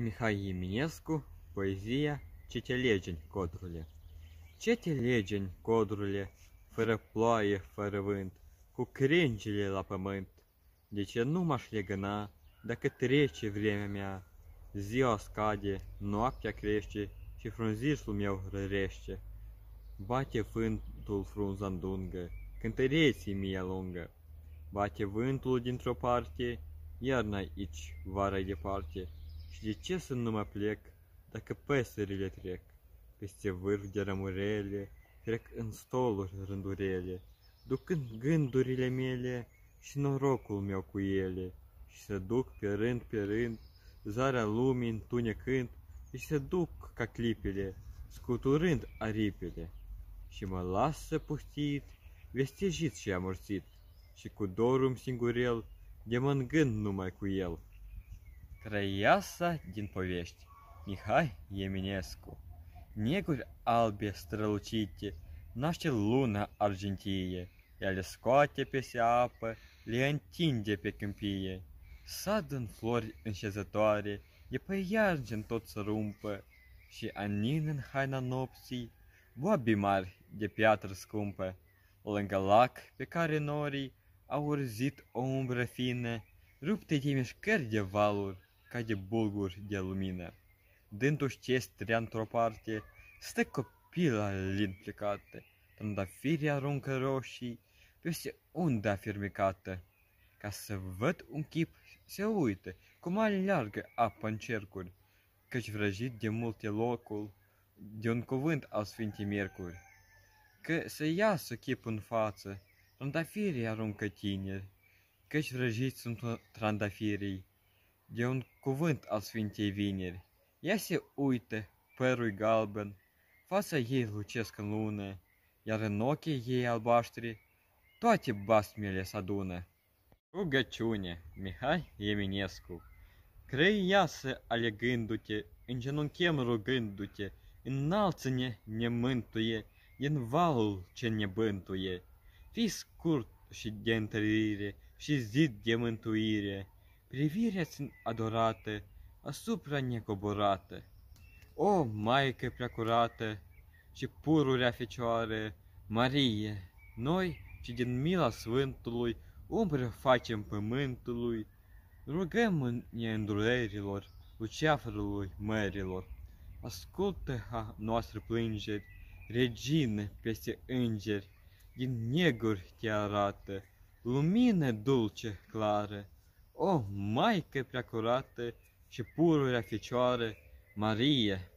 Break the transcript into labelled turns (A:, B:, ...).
A: Mihai Eminescu, poezia Ce te legeni, codrule? Ce te legeni, codrule, fără ploaie, fără vânt, cu crengile la pământ? De ce nu m-aș legăna dacă trece vremea mea? Ziua scade, noaptea crește și frunzișul meu rărește. Bate vântul frunza îndungă, cântăreții mie lungă. Bate vântul dintr-o parte, iarna aici, vara departe. Și de ce să nu mă plec dacă păsările trec? Peste vârf de rămurele, trec în stoluri rândurele, ducând gândurile mele și norocul meu cu ele. Și se duc pe rând pe rând, zarea lumii întunecând, și se duc ca clipele, scuturând aripile. Și mă lasă pustit, vestejit și amorțit, și cu dorul singurel, de mă numai cu el. Trăiasa din povești Mihai Eminescu Neguri albe strălucite Naște luna argintie Ea le scoate peste apă Le întinde pe câmpie Sad în flori înșezătoare De pe iargin tot să rumpă Și anin în haina nopții Boabi mari de piatră scumpă Lângă lac pe care norii Au urzit o umbră fină Rupte de mișcări de valuri ca de bulguri de lumină. Dându-și ce într-o parte, stă copila lin plecată, Trandafiri aruncă roșii peste unda fermecată. Ca să văd un chip, se uită, cum aleargă apa în cercuri, Căci vrăjit de multe locul, de un cuvânt al Sfintei Miercuri. Că să iasă chip în față, trandafirii aruncă tineri, Căci vrăjiți sunt trandafirii, de un cuvânt al Sfintei Vineri. Ea se uită, părul galben, fața ei lucesc în lună, iar în ochii ei albaștri toate basmele se adună. Rugăciune, Mihai Eminescu Crăiasă alegându-te, îngenunchem rugându-te, Înalță-ne ne mântuie, din valul ce ne bântuie. Fii scurt și de întărire și zid de mântuire, privirea-ți adorată asupra necoborată. O, Maică preacurată și pururea Fecioară, Marie, noi, ce din mila Sfântului umbră facem pământului, rugăm-ne îndurerilor, luceafărului mărilor. Ascultă a noastră plângeri, regină peste îngeri, din neguri te arată, lumină dulce, clară, o, Maică preacurată și pururea Fecioară, Marie,